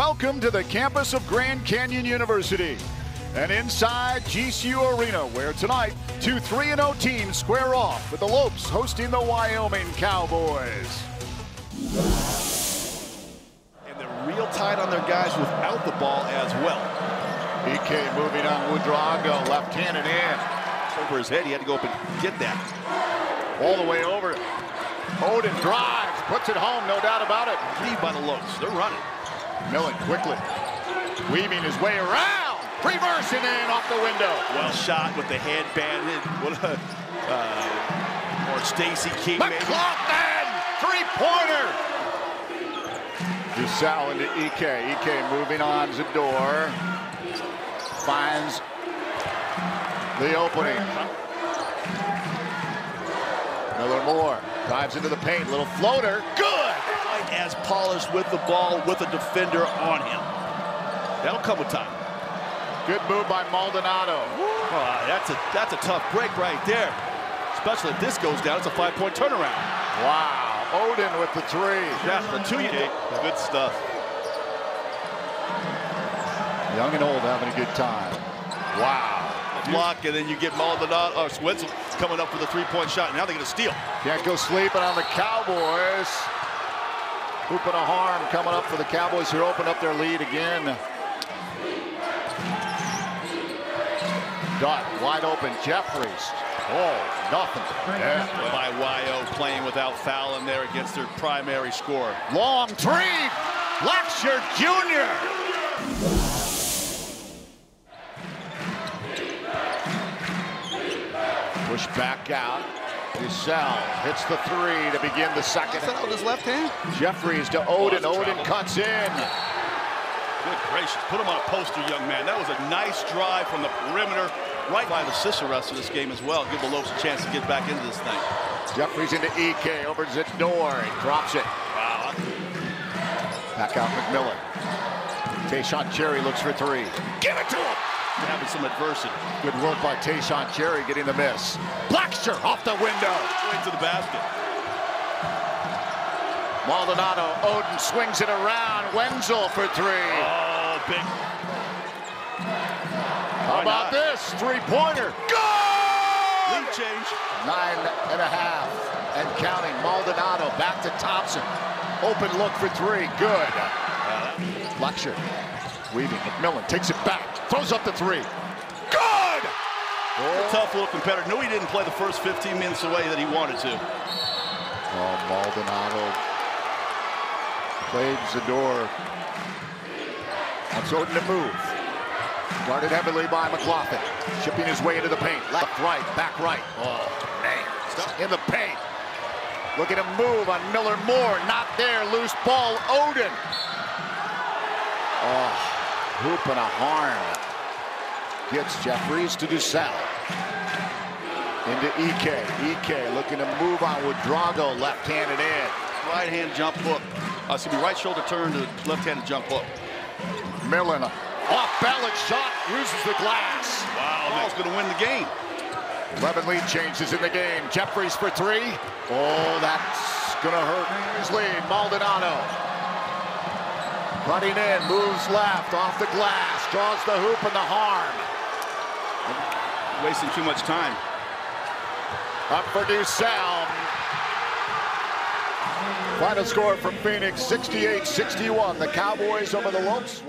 Welcome to the campus of Grand Canyon University. And inside GCU Arena, where tonight two 3 0 teams square off with the Lopes hosting the Wyoming Cowboys. And they're real tight on their guys without the ball as well. Ike moving on Ouedraogo, left-handed in. Over his head, he had to go up and get that. All the way over. Oden drives, puts it home, no doubt about it. Lead by the Lopes. They're running. Millen quickly weaving his way around. Reversing in off the window. Well shot with the headband. What a, uh, or Stacy King McGlothan, three-pointer. DuSell into Ike. Ike moving on Zador. Finds the opening. Miller Moore drives into the paint. Little floater. Good. As polished with the ball with a defender on him. That'll come with time. Good move by Maldonado. Oh, that's a that's a tough break right there. Especially if this goes down, it's a five-point turnaround. Wow. Oden with the three. Yeah, the two you Good stuff. Young and old having a good time. Wow. Block, and then you get Maldonado, or Wenzel coming up for the three-point shot. Now they're going to steal. Can't go sleeping on the Cowboys. Hooping a harm coming up for the Cowboys who open up their lead again. Dot wide open. Jeffries. Oh, nothing. Yeah. By YO playing without fouling there against their primary scorer. Long three. Blacksher Jr. Push back out. DuSell hits the three to begin the second. That with his left hand. Jeffries to Oden. Odin Oden cuts in. Good gracious. Put him on a poster, young man. That was a nice drive from the perimeter. Right by the assists the rest of this game as well. Give the Lopes a chance to get back into this thing. Jeffries into Ike over to Zador. He drops it. Wow. Back out McMillian. Taeshon Cherry looks for three. Give it to him. Having some adversity. Good work by Taeshon Cherry getting the miss. Blacksher off the window. Right to the basket. Maldonado, Oden swings it around. Wenzel for three. Oh, big. How about this? Three-pointer. Good! Lead change. Nine and a half and counting. Maldonado back to Thompson. Open look for three. Good. Lecture. Weaving. McMillian takes it back. Throws up the three. Good! A tough little competitor. Knew he didn't play the first 15 minutes the way that he wanted to. Oh, Maldonado played Zador. Wants Oden to move. Guarded heavily by McGlothan. Shipping his way into the paint. Left, right, back, right. Oh, man. Stop. In the paint. Look at him move on Miller Moore. Not there. Loose ball. Oden. Oh, hoop and a harm. Gets Jeffries to DuSell. Into Ike. Ike looking to move on with Drago. Left-handed in. Right hand jump hook. Uh, excuse me, right shoulder turn to left-handed jump hook. Millen off balance shot uses the glass. Wow, Ball's going to win the game. 11 lead changes in the game. Jeffries for three. Oh, that's going to hurt his lead. Maldonado. Running in, moves left, off the glass, draws the hoop and the harm. Wasting too much time. Up for DuSell. Final score from Phoenix, 68-61. The Cowboys over the Lopes.